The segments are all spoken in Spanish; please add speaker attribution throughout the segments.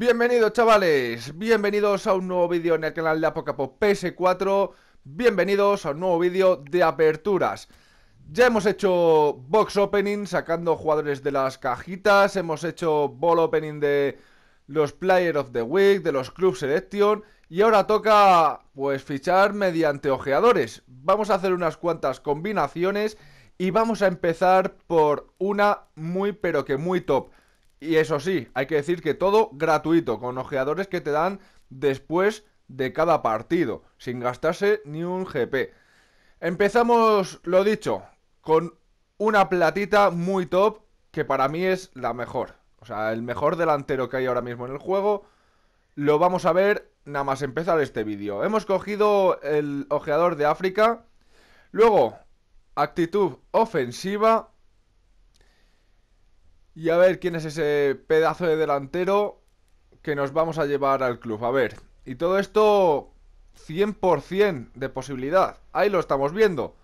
Speaker 1: Bienvenidos chavales, bienvenidos a un nuevo vídeo en el canal de Apocapop PS4 Bienvenidos a un nuevo vídeo de aperturas. Ya hemos hecho box opening sacando jugadores de las cajitas. Hemos hecho ball opening de los Player of the Week, de los Club Selection. Y ahora toca pues fichar mediante ojeadores. Vamos a hacer unas cuantas combinaciones Y vamos a empezar por una muy pero que muy top y eso sí, hay que decir que todo gratuito, con ojeadores que te dan después de cada partido, sin gastarse ni un GP. Empezamos, lo dicho, con una platita muy top, que para mí es la mejor. O sea, el mejor delantero que hay ahora mismo en el juego. Lo vamos a ver nada más empezar este vídeo. Hemos cogido el ojeador de África. Luego, actitud ofensiva. Y a ver quién es ese pedazo de delantero que nos vamos a llevar al club. A ver, y todo esto 100% de posibilidad. Ahí lo estamos viendo.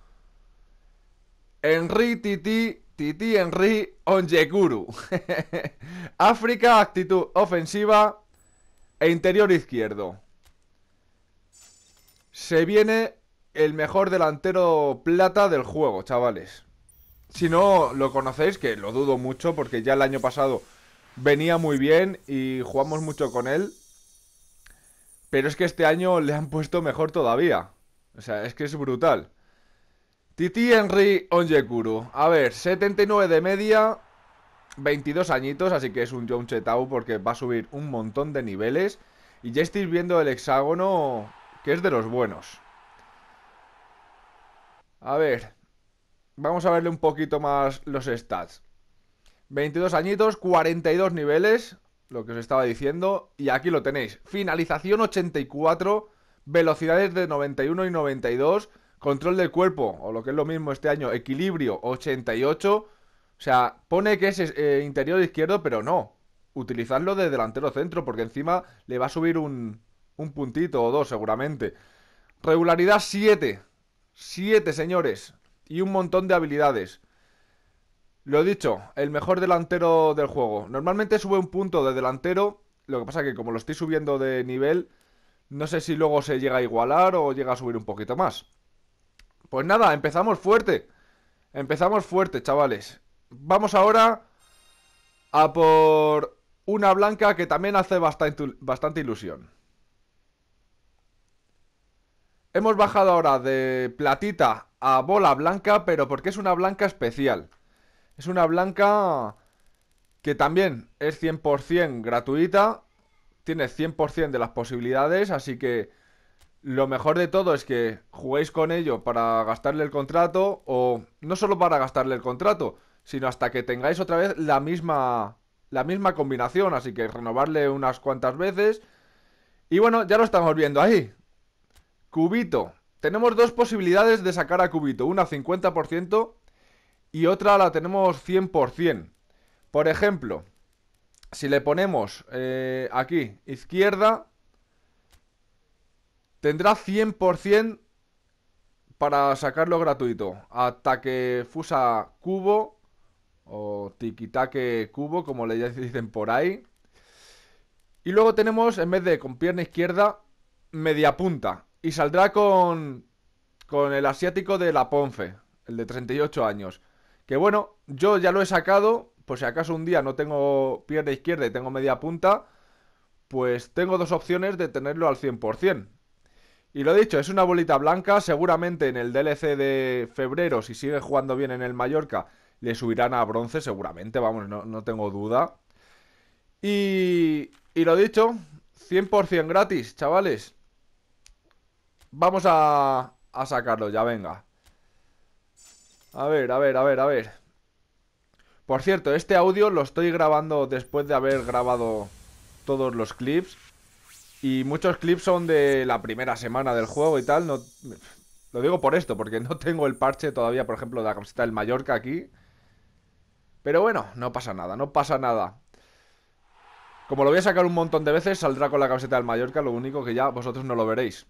Speaker 1: Henry Titi, Titi Henry Onjekuru. África, actitud ofensiva e interior izquierdo. Se viene el mejor delantero plata del juego, chavales. Si no lo conocéis, que lo dudo mucho porque ya el año pasado venía muy bien y jugamos mucho con él. Pero es que este año le han puesto mejor todavía. O sea, es que es brutal. Titi Henry Onjekuru. A ver, 79 de media, 22 añitos, así que es un John Chetau porque va a subir un montón de niveles. Y ya estáis viendo el hexágono que es de los buenos. A ver, Vamos a verle un poquito más los stats. 22 añitos, 42 niveles, lo que os estaba diciendo. Y aquí lo tenéis. Finalización 84, velocidades de 91 y 92, control del cuerpo, o lo que es lo mismo este año, equilibrio 88. O sea, pone que es eh, interior izquierdo, pero no. Utilizadlo de delantero centro, porque encima le va a subir un, un puntito o dos seguramente. Regularidad 7. 7, señores y un montón de habilidades. Lo dicho, el mejor delantero del juego. Normalmente sube un punto de delantero, lo que pasa que como lo estoy subiendo de nivel, no sé si luego se llega a igualar o llega a subir un poquito más. Pues nada, empezamos fuerte. Empezamos fuerte, chavales. Vamos ahora a por una blanca que también hace bastante, bastante ilusión. Hemos bajado ahora de platita a bola blanca, pero porque es una blanca especial. Es una blanca que también es 100% gratuita, tiene 100% de las posibilidades, así que lo mejor de todo es que juguéis con ello para gastarle el contrato, o no solo para gastarle el contrato, sino hasta que tengáis otra vez la misma, la misma combinación, así que renovarle unas cuantas veces. Y bueno, ya lo estamos viendo ahí. Cubito. Tenemos dos posibilidades de sacar a Cubito. Una 50% y otra la tenemos 100%. Por ejemplo, si le ponemos eh, aquí, izquierda, tendrá 100% para sacarlo gratuito. Ataque fusa cubo o tiquitaque cubo, como le dicen por ahí. Y luego tenemos, en vez de con pierna izquierda, media punta. Y saldrá con, con el asiático de la Ponfe, el de 38 años. Que bueno, yo ya lo he sacado, por si acaso un día no tengo pierna izquierda y tengo media punta, pues tengo dos opciones de tenerlo al 100%. Y lo dicho, es una bolita blanca, seguramente en el DLC de febrero, si sigue jugando bien en el Mallorca, le subirán a bronce, seguramente, vamos, no, no tengo duda. Y, y lo dicho, 100% gratis, chavales. Vamos a, a sacarlo ya, venga. A ver, a ver, a ver, a ver. Por cierto, este audio lo estoy grabando después de haber grabado todos los clips. Y muchos clips son de la primera semana del juego y tal. No, lo digo por esto, porque no tengo el parche todavía, por ejemplo, de la camiseta del Mallorca aquí. Pero bueno, no pasa nada, no pasa nada. Como lo voy a sacar un montón de veces, saldrá con la camiseta del Mallorca, lo único que ya vosotros no lo veréis.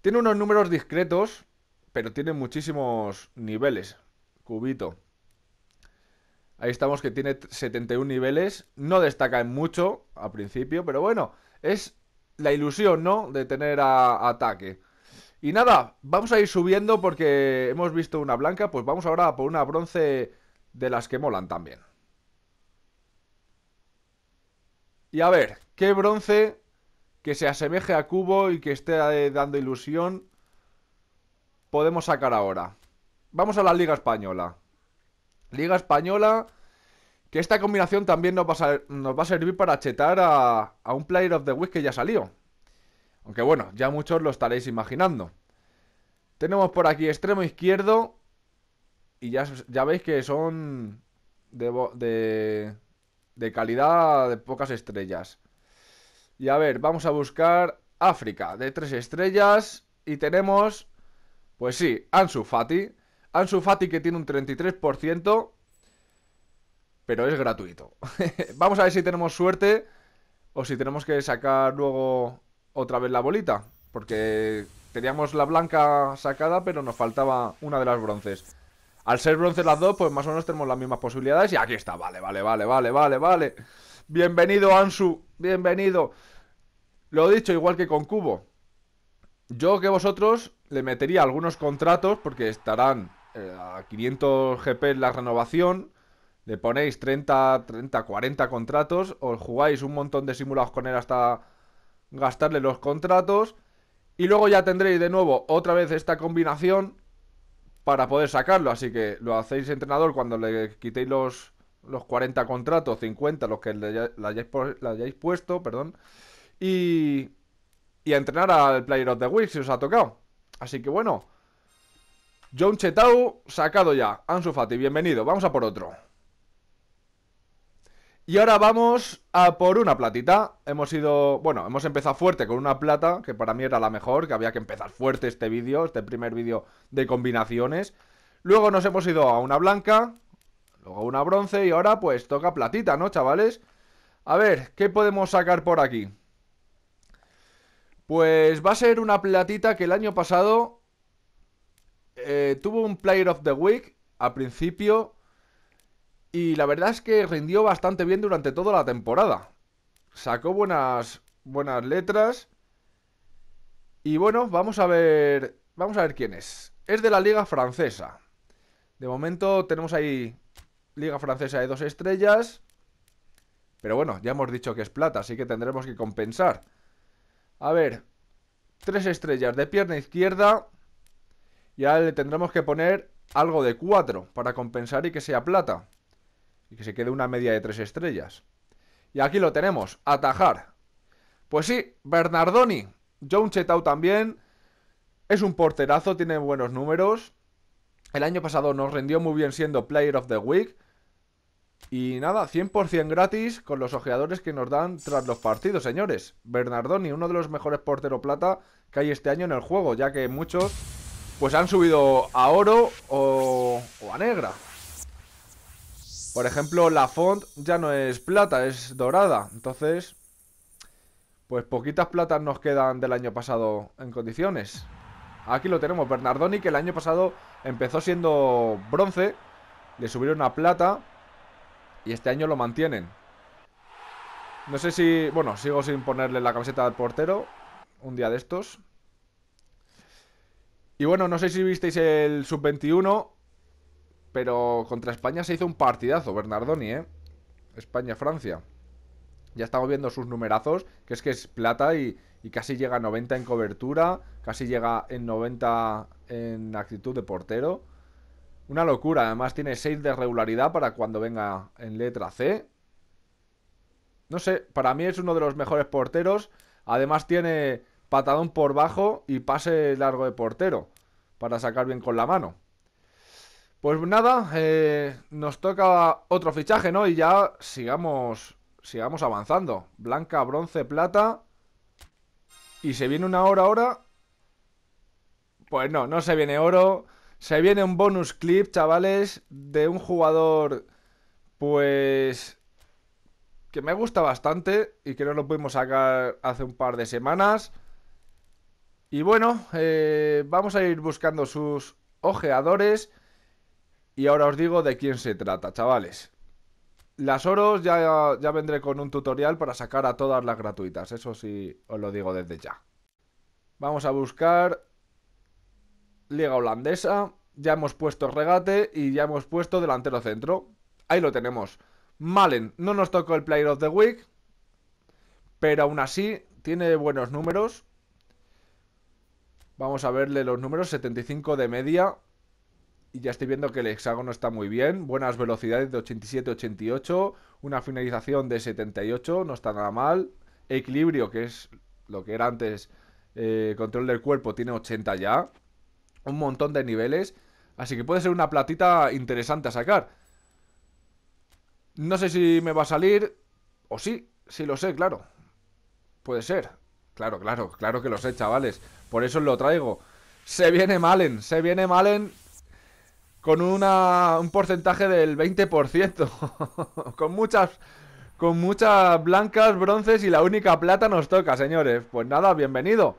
Speaker 1: Tiene unos números discretos, pero tiene muchísimos niveles. Cubito. Ahí estamos que tiene 71 niveles. No destaca en mucho al principio, pero bueno, es la ilusión, ¿no? De tener a, ataque. Y nada, vamos a ir subiendo porque hemos visto una blanca, pues vamos ahora por una bronce de las que molan también. Y a ver, ¿qué bronce que se asemeje a cubo y que esté eh, dando ilusión podemos sacar ahora? Vamos a la Liga Española. Liga Española, que esta combinación también nos va a, nos va a servir para chetar a, a, un Player of the Week que ya salió. Aunque bueno, ya muchos lo estaréis imaginando. Tenemos por aquí extremo izquierdo. Y ya, ya veis que son de, de, de calidad de pocas estrellas. Y a ver, vamos a buscar África de tres estrellas. Y tenemos, pues sí, Ansu Fati. Ansu Fati que tiene un 33% pero es gratuito. Vamos a ver si tenemos suerte o si tenemos que sacar luego otra vez la bolita, porque teníamos la blanca sacada, pero nos faltaba una de las bronces. Al ser bronce las dos, pues más o menos tenemos las mismas posibilidades y aquí está, vale, vale, vale, vale, vale, vale. Bienvenido Ansu, bienvenido. Lo he dicho igual que con Cubo. Yo que vosotros le metería algunos contratos porque estarán eh, a 500 GP la renovación le ponéis 30, 30, 40 contratos, os jugáis un montón de simulados con él hasta gastarle los contratos y luego ya tendréis de nuevo otra vez esta combinación para poder sacarlo. Así que lo hacéis entrenador cuando le quitéis los, los 40 contratos, 50, los que le, hayáis, puesto, perdón, y, y a entrenar al Player of the Week si os ha tocado. Así que bueno, John Chetau sacado ya. Ansu Fati, bienvenido. Vamos a por otro. Y ahora vamos a por una platita. Hemos ido, bueno, hemos empezado fuerte con una plata, que para mí era la mejor, que había que empezar fuerte este vídeo, este primer vídeo de combinaciones. Luego nos hemos ido a una blanca, luego a una bronce y ahora pues toca platita, ¿no, chavales? A ver, ¿qué podemos sacar por aquí? Pues va a ser una platita que el año pasado eh, tuvo un Player of the Week al principio y la verdad es que rindió bastante bien durante toda la temporada. Sacó buenas, buenas letras. Y bueno, vamos a ver. Vamos a ver quién es. Es de la Liga Francesa. De momento tenemos ahí Liga Francesa de dos estrellas. Pero bueno, ya hemos dicho que es plata, así que tendremos que compensar. A ver, tres estrellas de pierna izquierda. Y ahora le tendremos que poner algo de cuatro para compensar y que sea plata y que se quede una media de tres estrellas. Y aquí lo tenemos, atajar. Pues sí, Bernardoni, John Chetau también, es un porterazo, tiene buenos números. El año pasado nos rendió muy bien siendo Player of the Week. Y nada, 100% gratis con los ojeadores que nos dan tras los partidos, señores. Bernardoni, uno de los mejores portero plata que hay este año en el juego, ya que muchos pues han subido a oro o, o a negra. Por ejemplo, la font ya no es plata, es dorada. Entonces, pues poquitas platas nos quedan del año pasado en condiciones. Aquí lo tenemos, Bernardoni, que el año pasado empezó siendo bronce. Le subieron a plata. Y este año lo mantienen. No sé si... Bueno, sigo sin ponerle la camiseta del portero. Un día de estos. Y bueno, no sé si visteis el sub-21. Pero contra España se hizo un partidazo, Bernardoni, ¿eh? España-Francia. Ya estamos viendo sus numerazos, que es que es plata y, casi llega a 90 en cobertura, casi llega en 90 en actitud de portero. Una locura, además tiene 6 de regularidad para cuando venga en letra C. No sé, para mí es uno de los mejores porteros. Además tiene patadón por bajo y pase largo de portero para sacar bien con la mano. Pues nada, eh, nos toca otro fichaje, ¿no? Y ya sigamos, sigamos avanzando. Blanca, bronce, plata. Y se viene una hora ahora. Pues no, no se viene oro. Se viene un bonus clip, chavales, de un jugador, pues, que me gusta bastante y que no lo pudimos sacar hace un par de semanas. Y bueno, eh, vamos a ir buscando sus ojeadores. Y ahora os digo de quién se trata, chavales. Las oros ya, ya vendré con un tutorial para sacar a todas las gratuitas. Eso sí, os lo digo desde ya. Vamos a buscar Liga Holandesa. Ya hemos puesto regate y ya hemos puesto delantero centro. Ahí lo tenemos. Malen, no nos tocó el Player of the Week. Pero aún así, tiene buenos números. Vamos a verle los números. 75 de media. Y ya estoy viendo que el hexágono está muy bien. Buenas velocidades de 87-88. Una finalización de 78. No está nada mal. Equilibrio, que es lo que era antes. Eh, control del cuerpo, tiene 80 ya. Un montón de niveles. Así que puede ser una platita interesante a sacar. No sé si me va a salir. O sí, sí lo sé, claro. Puede ser. Claro, claro, claro que lo sé, chavales. Por eso lo traigo. Se viene Malen, se viene Malen con una, un porcentaje del 20%. con muchas con muchas blancas, bronces y la única plata nos toca, señores. Pues nada, bienvenido.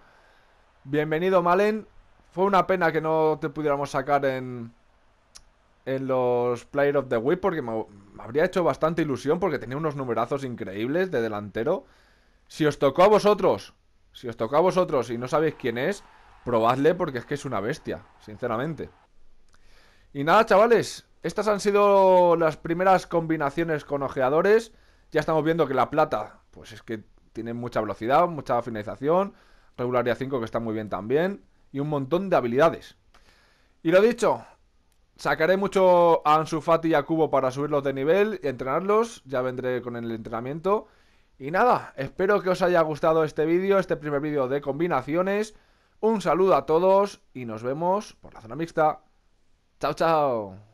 Speaker 1: Bienvenido, Malen. Fue una pena que no te pudiéramos sacar en en los Player of the Week porque me, me habría hecho bastante ilusión porque tenía unos numerazos increíbles de delantero. Si os tocó a vosotros, si os tocó a vosotros y no sabéis quién es, probadle porque es que es una bestia, sinceramente. Y nada, chavales, estas han sido las primeras combinaciones con ojeadores. Ya estamos viendo que la plata, pues es que tiene mucha velocidad, mucha finalización, regularidad 5 que está muy bien también, y un montón de habilidades. Y lo dicho, sacaré mucho a Ansu Fati y a Cubo para subirlos de nivel y entrenarlos, ya vendré con el entrenamiento. Y nada, espero que os haya gustado este vídeo, este primer vídeo de combinaciones. Un saludo a todos y nos vemos por la zona mixta. Tchau, tchau.